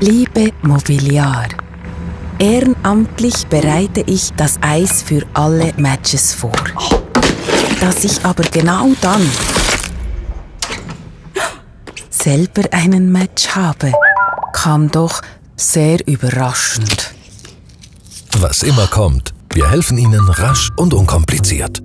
Liebe Mobiliar, ehrenamtlich bereite ich das Eis für alle Matches vor. Dass ich aber genau dann selber einen Match habe, kam doch sehr überraschend. Was immer kommt, wir helfen Ihnen rasch und unkompliziert.